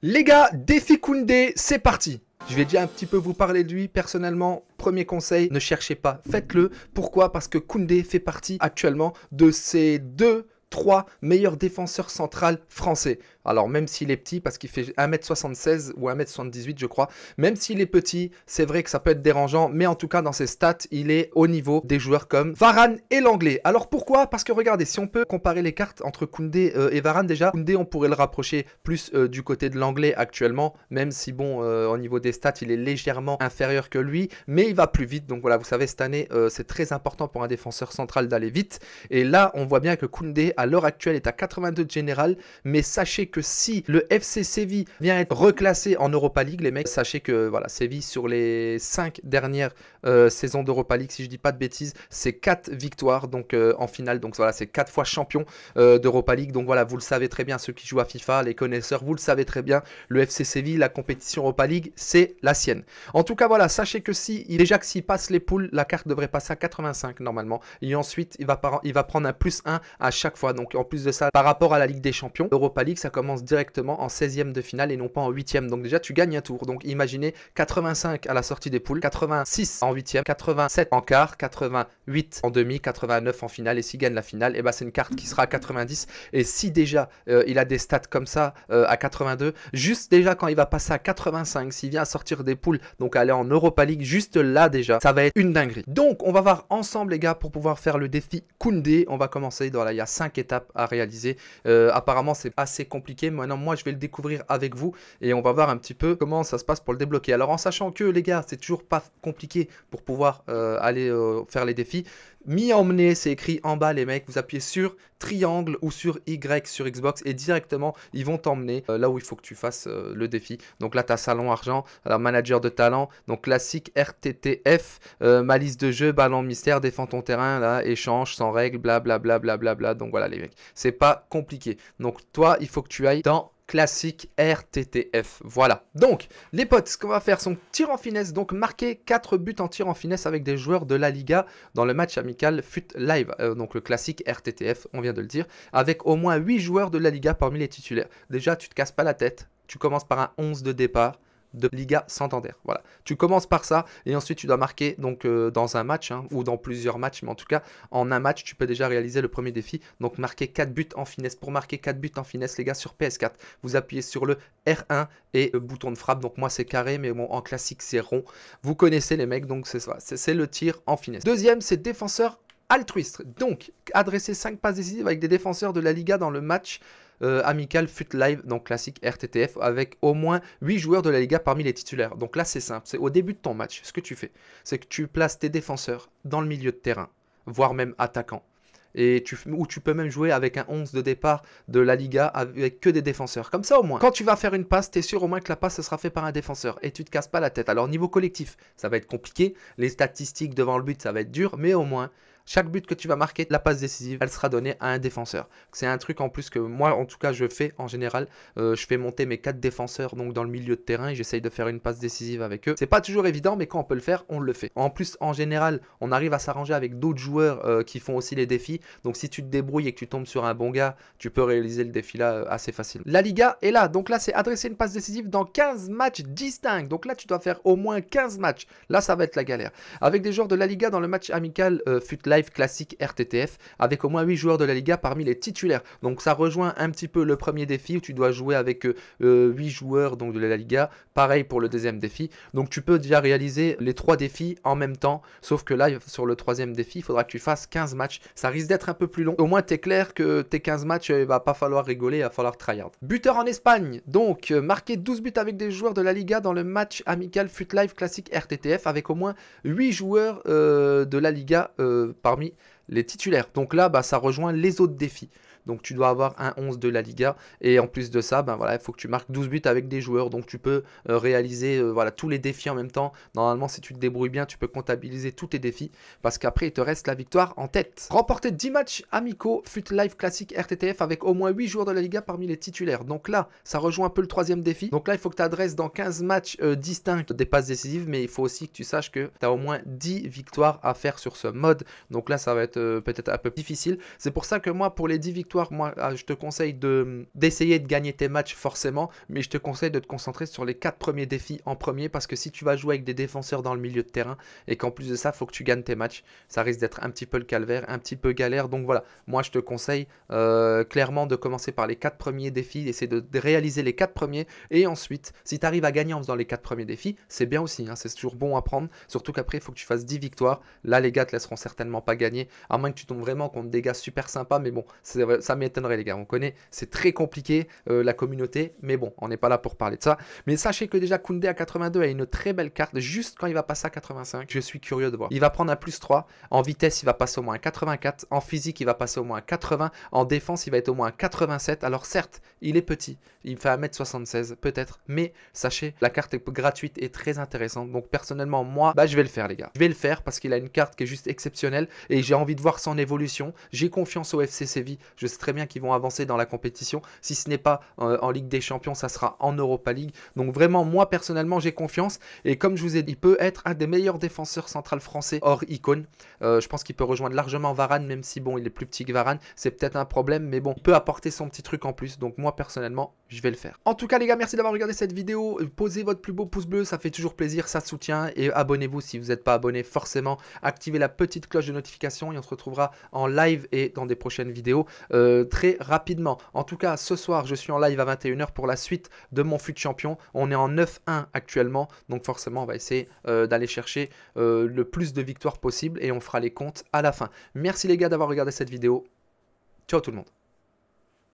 Les gars, défi Koundé, c'est parti je vais déjà un petit peu vous parler de lui personnellement. Premier conseil, ne cherchez pas, faites-le. Pourquoi? Parce que Koundé fait partie actuellement de ces deux trois meilleurs défenseurs centrales français. Alors même s'il est petit, parce qu'il fait 1m76 ou 1m78 je crois, même s'il est petit, c'est vrai que ça peut être dérangeant, mais en tout cas dans ses stats, il est au niveau des joueurs comme Varane et l'anglais. Alors pourquoi? Parce que regardez, si on peut comparer les cartes entre Koundé euh, et Varane déjà, Koundé on pourrait le rapprocher plus euh, du côté de l'anglais actuellement, même si bon, euh, au niveau des stats, il est légèrement inférieur que lui, mais il va plus vite. Donc voilà, vous savez, cette année, c'est très important pour un défenseur central d'aller vite. Et là, on voit bien que Koundé, à l'heure actuelle, est à 82 de général, mais sachez que si le FC Séville vient être reclassé en Europa League, les mecs, sachez que voilà, Séville sur les 5 dernières euh, saisons d'Europa League, si je dis pas de bêtises, c'est 4 victoires donc euh, en finale. Donc voilà, c'est 4 fois champion euh, d'Europa League. Donc voilà, vous le savez très bien, ceux qui jouent à FIFA, les connaisseurs, vous le savez très bien, le FC Séville, la compétition Europa League, c'est la sienne. En tout cas, voilà, sachez que si déjà que s'il passe les poules, la carte devrait passer à 85 normalement. Et ensuite, il va, il va prendre un plus 1 à chaque fois. Donc en plus de ça, par rapport à la Ligue des Champions, Europa League, ça commence directement en 16e de finale et non pas en 8e. Donc déjà, tu gagnes un tour. Donc imaginez 85 à la sortie des poules, 86 en 8e, 87 en quart, 88 en demi, 89 en finale. Et s'il gagne la finale, eh ben, c'est une carte qui sera à 90. Et si déjà euh, il a des stats comme ça euh, à 82, juste déjà quand il va passer à 85, s'il vient à sortir des poules, donc aller en Europa League, juste là déjà, ça va être une dinguerie. Donc on va voir ensemble les gars pour pouvoir faire le défi Koundé. On va commencer, dans là, il y a 5 étapes à réaliser. Euh, apparemment c'est assez compliqué Maintenant, moi, je vais le découvrir avec vous et on va voir un petit peu comment ça se passe pour le débloquer. Alors, en sachant que, les gars, c'est toujours pas compliqué pour pouvoir euh, aller euh, faire les défis. Mi emmener, c'est écrit en bas, les mecs. Vous appuyez sur triangle ou sur Y sur Xbox et directement, ils vont t'emmener euh, là où il faut que tu fasses le défi. Donc là, tu as salon argent, alors manager de talent, donc classique RTTF, ma liste de jeu, ballon mystère, défends ton terrain, là, échange sans règles, blablabla. Bla, Donc voilà, les mecs. C'est pas compliqué. Donc toi, il faut que tu dans classique RTTF. Voilà. Donc, les potes, ce qu'on va faire, son tir en finesse. Donc, marquer 4 buts en tir en finesse avec des joueurs de la Liga dans le match amical FUT Live. Euh, donc, le classique RTTF, on vient de le dire. Avec au moins 8 joueurs de la Liga parmi les titulaires. Déjà, tu te casses pas la tête. Tu commences par un 11 de départ de Liga Santander. Voilà. Tu commences par ça et ensuite tu dois marquer donc euh, dans un match hein, ou dans plusieurs matchs, mais en tout cas en un match tu peux déjà réaliser le premier défi. Donc marquer 4 buts en finesse. Pour marquer 4 buts en finesse les gars sur PS4, vous appuyez sur le R1 et le bouton de frappe. Donc moi c'est carré mais bon en classique c'est rond. Vous connaissez les mecs donc c'est ça. C'est le tir en finesse. Deuxième c'est défenseur altruiste. Donc adresser 5 passes décisives avec des défenseurs de la Liga dans le match euh, amical FUT Live, donc classique RTTF, avec au moins 8 joueurs de la Liga parmi les titulaires. Donc là, c'est simple. C'est au début de ton match. Ce que tu fais, c'est que tu places tes défenseurs dans le milieu de terrain, voire même attaquant. Et tu, ou tu peux même jouer avec un 11 de départ de la Liga avec que des défenseurs. Comme ça au moins. Quand tu vas faire une passe, tu es sûr au moins que la passe sera faite par un défenseur. Et tu te casses pas la tête. Alors niveau collectif, ça va être compliqué. Les statistiques devant le but, ça va être dur. Mais au moins, chaque but que tu vas marquer, la passe décisive, elle sera donnée à un défenseur. C'est un truc en plus que moi, en tout cas, je fais en général. Euh, je fais monter mes quatre défenseurs donc dans le milieu de terrain et j'essaye de faire une passe décisive avec eux. C'est pas toujours évident, mais quand on peut le faire, on le fait. En plus, en général, on arrive à s'arranger avec d'autres joueurs euh, qui font aussi les défis. Donc si tu te débrouilles et que tu tombes sur un bon gars, tu peux réaliser le défi là euh, assez facile. La Liga est là. Donc là, c'est adresser une passe décisive dans 15 matchs distincts. Donc là, tu dois faire au moins 15 matchs. Là, ça va être la galère. Avec des joueurs de la Liga dans le match amical FUT classique RTTF avec au moins 8 joueurs de la Liga parmi les titulaires. Donc ça rejoint un petit peu le premier défi où tu dois jouer avec 8 euh, joueurs donc, de la Liga. Pareil pour le deuxième défi. Donc tu peux déjà réaliser les trois défis en même temps. Sauf que là, sur le troisième défi, il faudra que tu fasses 15 matchs. Ça risque d'être un peu plus long. Au moins, tu es clair que tes 15 matchs, il va pas falloir rigoler, il va falloir tryhard. Buteur en Espagne. Donc, euh, marquer 12 buts avec des joueurs de la Liga dans le match amical FUT Live classique RTTF avec au moins 8 joueurs euh, de la Liga parmi les titulaires. Donc là, bah, ça rejoint les autres défis. Donc tu dois avoir un 11 de la Liga. Et en plus de ça, ben voilà, il faut que tu marques 12 buts avec des joueurs. Donc tu peux euh, réaliser euh, voilà, tous les défis en même temps. Normalement, si tu te débrouilles bien, tu peux comptabiliser tous tes défis. Parce qu'après, il te reste la victoire en tête. Remporter 10 matchs amicaux FUT Live Classique RTTF avec au moins 8 joueurs de la Liga parmi les titulaires. Donc là, ça rejoint un peu le troisième défi. Donc là, il faut que tu adresses dans 15 matchs euh, distincts des passes décisives. Mais il faut aussi que tu saches que tu as au moins 10 victoires à faire sur ce mode. Donc là, ça va être peut-être un peu difficile. C'est pour ça que moi, pour les 10 victoires, victoire, moi, ah, je te conseille d'essayer de, gagner tes matchs forcément, mais je te conseille de te concentrer sur les quatre premiers défis en premier parce que si tu vas jouer avec des défenseurs dans le milieu de terrain et qu'en plus de ça, il faut que tu gagnes tes matchs, ça risque d'être un petit peu le calvaire, un petit peu galère. Donc voilà, moi je te conseille euh, clairement de commencer par les quatre premiers défis, essayer de, réaliser les quatre premiers et ensuite, si tu arrives à gagner en faisant les quatre premiers défis, c'est bien aussi, hein, c'est toujours bon à prendre, surtout qu'après il faut que tu fasses 10 victoires. Là, les gars te laisseront certainement pas gagner, à moins que tu tombes vraiment contre des gars super sympas, mais bon, ça m'étonnerait les gars, on connaît, c'est très compliqué euh, la communauté, mais bon, on n'est pas là pour parler de ça. Mais sachez que déjà Koundé à 82 a une très belle carte, juste quand il va passer à 85, je suis curieux de voir. Il va prendre un plus 3, en vitesse il va passer au moins à 84, en physique il va passer au moins à 80, en défense il va être au moins à 87, alors certes, il est petit, il fait 1m76 peut-être, mais sachez, la carte est gratuite et très intéressante, donc personnellement moi, bah je vais le faire les gars. Je vais le faire parce qu'il a une carte qui est juste exceptionnelle et j'ai envie de voir son évolution. J'ai confiance au FC Séville, je sais très bien qu'ils vont avancer dans la compétition. Si ce n'est pas euh, en Ligue des Champions, ça sera en Europa League. Donc vraiment, moi personnellement, j'ai confiance. Et comme je vous ai dit, il peut être un des meilleurs défenseurs central français hors icône. Euh, je pense qu'il peut rejoindre largement Varane, même si bon, il est plus petit que Varane. C'est peut-être un problème, mais bon, il peut apporter son petit truc en plus. Donc moi personnellement, je vais le faire. En tout cas, les gars, merci d'avoir regardé cette vidéo. Posez votre plus beau pouce bleu, ça fait toujours plaisir, ça soutient. Et abonnez-vous si vous n'êtes pas abonné, forcément. Activez la petite cloche de notification et on retrouvera en live et dans des prochaines vidéos euh, très rapidement. En tout cas, ce soir, je suis en live à 21h pour la suite de mon fut champion. On est en 9-1 actuellement, donc forcément, on va essayer euh, d'aller chercher euh, le plus de victoires possible et on fera les comptes à la fin. Merci les gars d'avoir regardé cette vidéo. Ciao tout le monde.